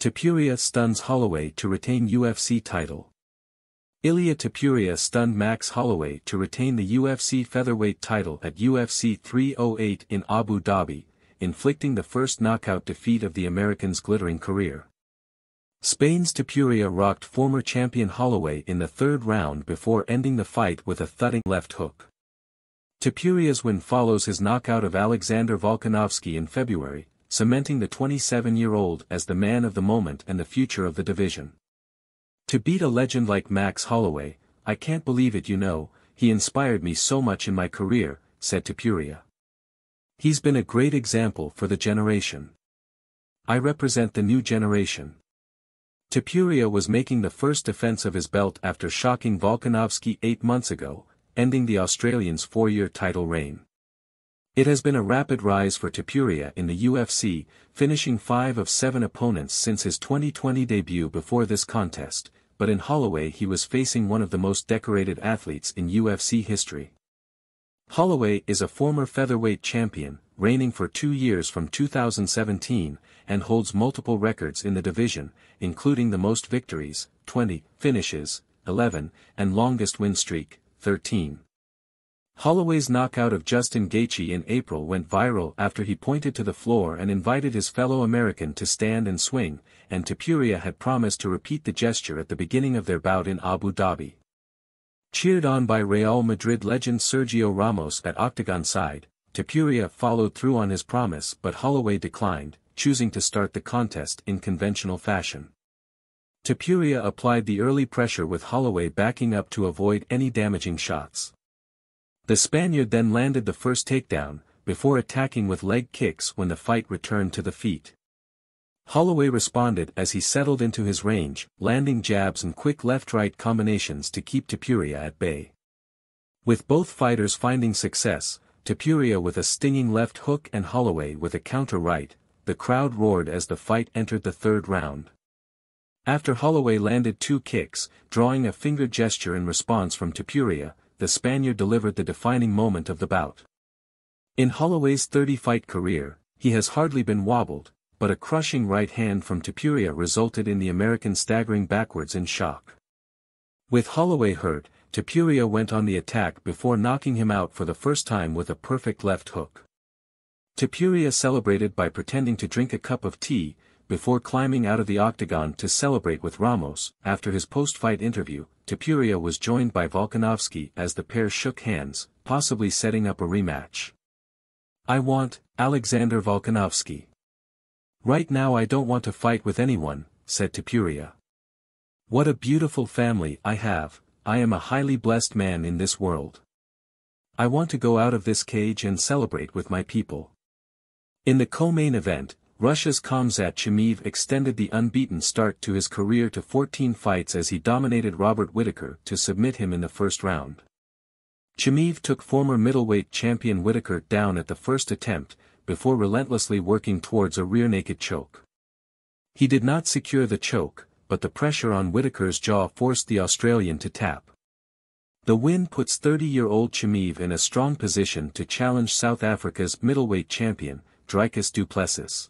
Topuria stuns Holloway to retain UFC title. Ilia Topuria stunned Max Holloway to retain the UFC featherweight title at UFC 308 in Abu Dhabi, inflicting the first knockout defeat of the American's glittering career. Spain's Topuria rocked former champion Holloway in the third round before ending the fight with a thudding left hook. Topuria's win follows his knockout of Alexander Volkanovski in February, cementing the 27-year-old as the man of the moment and the future of the division. To beat a legend like Max Holloway, I can't believe it you know, he inspired me so much in my career, said Topuria. He's been a great example for the generation. I represent the new generation. Topuria was making the first defense of his belt after shocking Volkanovski eight months ago, ending the Australian's four-year title reign. It has been a rapid rise for Topuria in the UFC, finishing five of seven opponents since his 2020 debut before this contest, but in Holloway he was facing one of the most decorated athletes in UFC history. Holloway is a former featherweight champion, reigning for two years from 2017, and holds multiple records in the division, including the most victories, 20, finishes, 11, and longest win streak, 13. Holloway's knockout of Justin Gaethje in April went viral after he pointed to the floor and invited his fellow American to stand and swing, and Topuria had promised to repeat the gesture at the beginning of their bout in Abu Dhabi. Cheered on by Real Madrid legend Sergio Ramos at octagon side, Topuria followed through on his promise but Holloway declined, choosing to start the contest in conventional fashion. Topuria applied the early pressure with Holloway backing up to avoid any damaging shots. The Spaniard then landed the first takedown, before attacking with leg kicks when the fight returned to the feet. Holloway responded as he settled into his range, landing jabs and quick left-right combinations to keep Topuria at bay. With both fighters finding success, Topuria with a stinging left hook and Holloway with a counter right, the crowd roared as the fight entered the third round. After Holloway landed two kicks, drawing a finger gesture in response from Topuria, the Spaniard delivered the defining moment of the bout. In Holloway's 30-fight career, he has hardly been wobbled, but a crushing right hand from Topuria resulted in the American staggering backwards in shock. With Holloway hurt, Topuria went on the attack before knocking him out for the first time with a perfect left hook. Topuria celebrated by pretending to drink a cup of tea, before climbing out of the octagon to celebrate with Ramos. After his post-fight interview, Topuria was joined by Volkanovski as the pair shook hands, possibly setting up a rematch. I want, Alexander Volkanovski. Right now I don't want to fight with anyone, said Topuria. What a beautiful family I have, I am a highly blessed man in this world. I want to go out of this cage and celebrate with my people. In the co-main event, Russia's Khamzat Chimaev extended the unbeaten start to his career to 14 fights as he dominated Robert Whitaker to submit him in the first round. Chimaev took former middleweight champion Whitaker down at the first attempt, before relentlessly working towards a rear naked choke. He did not secure the choke, but the pressure on Whitaker's jaw forced the Australian to tap. The win puts 30-year-old Chimaev in a strong position to challenge South Africa's middleweight champion, Dricus du Plessis.